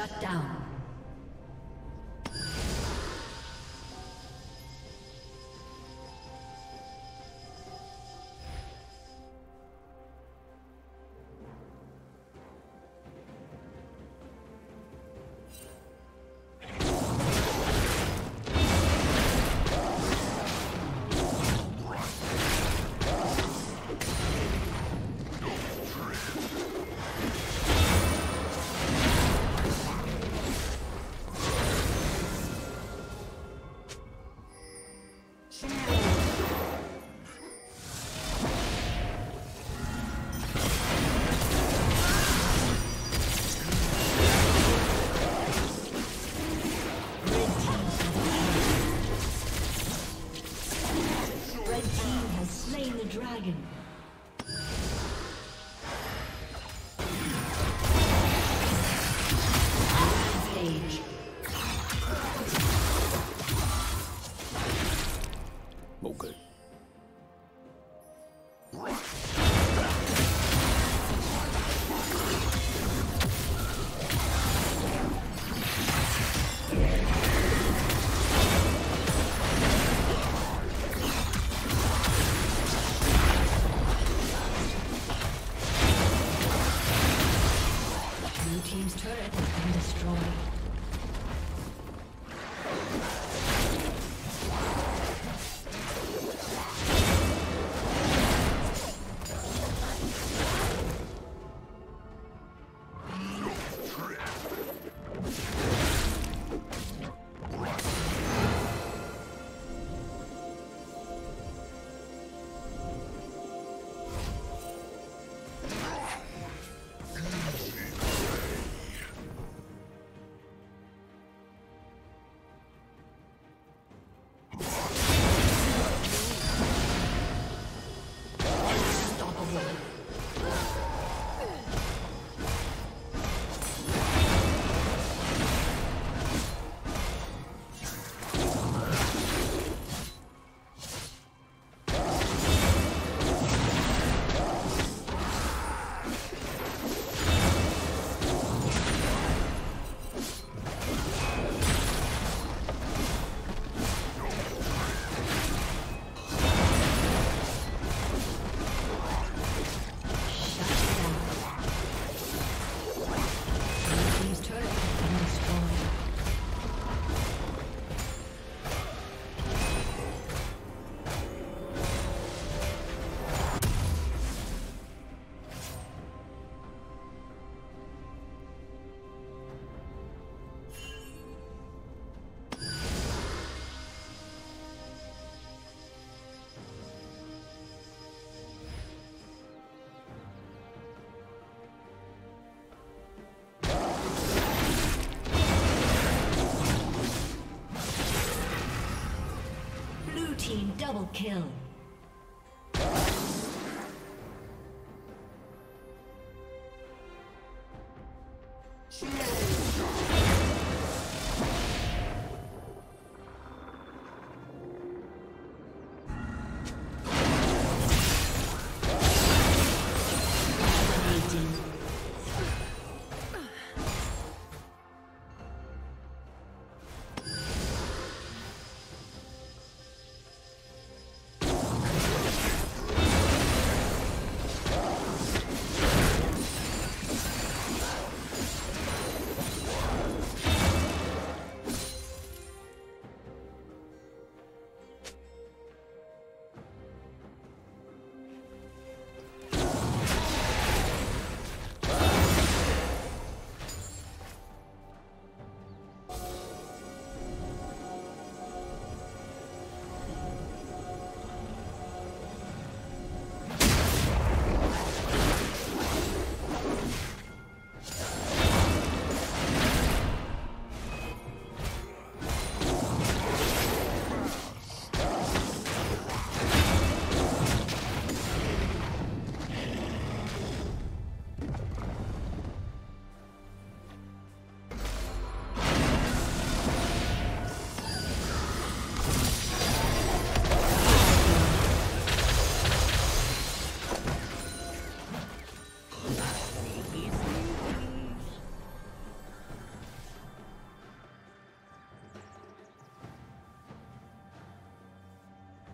Shut down. Kill.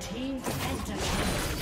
team has defeated.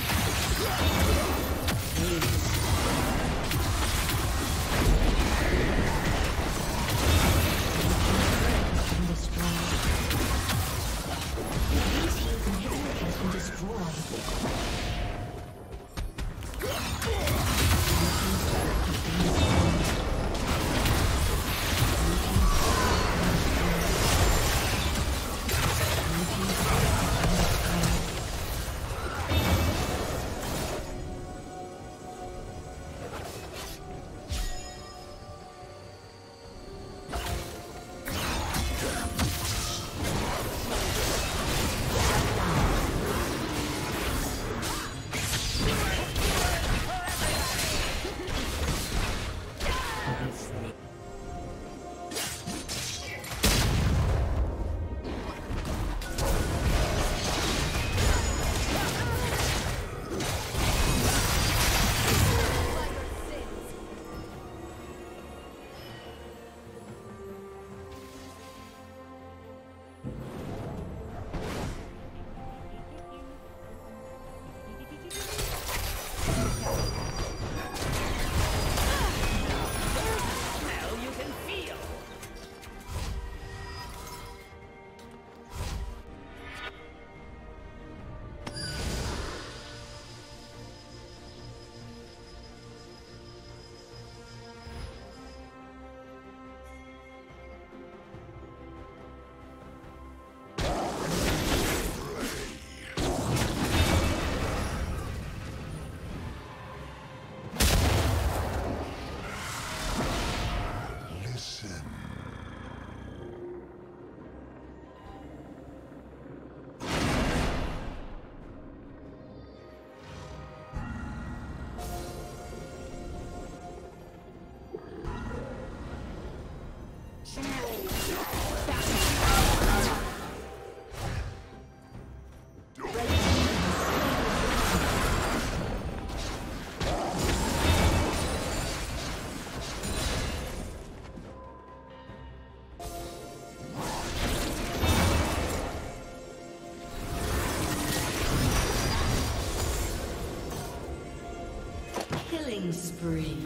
Killing spree.